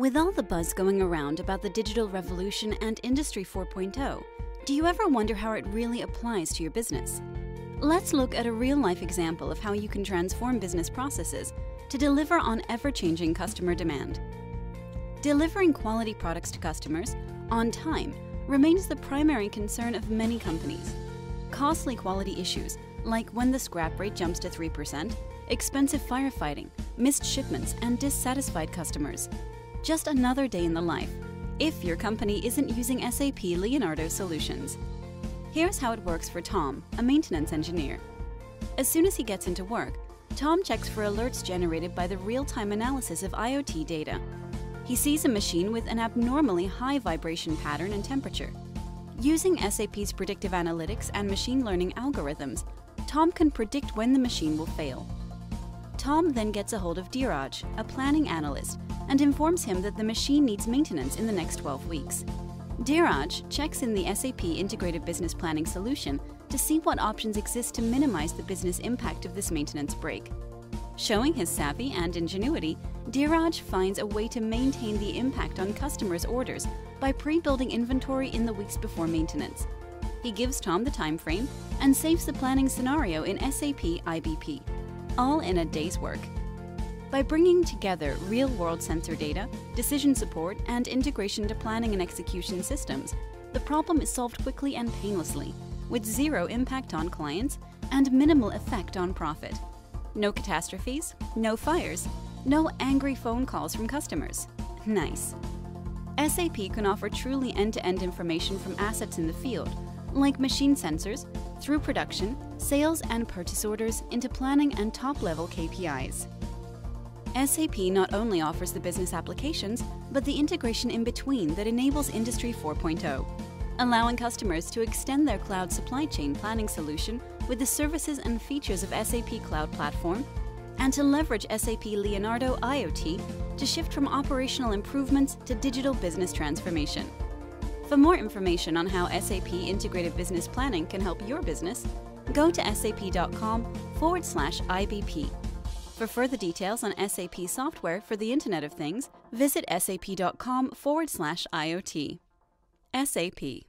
With all the buzz going around about the digital revolution and Industry 4.0, do you ever wonder how it really applies to your business? Let's look at a real-life example of how you can transform business processes to deliver on ever-changing customer demand. Delivering quality products to customers on time remains the primary concern of many companies. Costly quality issues, like when the scrap rate jumps to 3%, expensive firefighting, missed shipments, and dissatisfied customers just another day in the life if your company isn't using SAP Leonardo solutions. Here's how it works for Tom, a maintenance engineer. As soon as he gets into work, Tom checks for alerts generated by the real-time analysis of IoT data. He sees a machine with an abnormally high vibration pattern and temperature. Using SAP's predictive analytics and machine learning algorithms, Tom can predict when the machine will fail. Tom then gets a hold of Dheeraj, a planning analyst, and informs him that the machine needs maintenance in the next 12 weeks. Dheeraj checks in the SAP Integrated Business Planning solution to see what options exist to minimize the business impact of this maintenance break. Showing his savvy and ingenuity, Dheeraj finds a way to maintain the impact on customers' orders by pre-building inventory in the weeks before maintenance. He gives Tom the time frame and saves the planning scenario in SAP IBP, all in a day's work. By bringing together real-world sensor data, decision support, and integration to planning and execution systems, the problem is solved quickly and painlessly, with zero impact on clients and minimal effect on profit. No catastrophes, no fires, no angry phone calls from customers. Nice. SAP can offer truly end-to-end -end information from assets in the field, like machine sensors, through production, sales and purchase orders into planning and top-level KPIs. SAP not only offers the business applications, but the integration in between that enables Industry 4.0, allowing customers to extend their cloud supply chain planning solution with the services and features of SAP Cloud Platform, and to leverage SAP Leonardo IoT to shift from operational improvements to digital business transformation. For more information on how SAP Integrated Business Planning can help your business, go to sap.com forward slash IBP. For further details on SAP software for the Internet of Things, visit sap.com forward slash IoT. SAP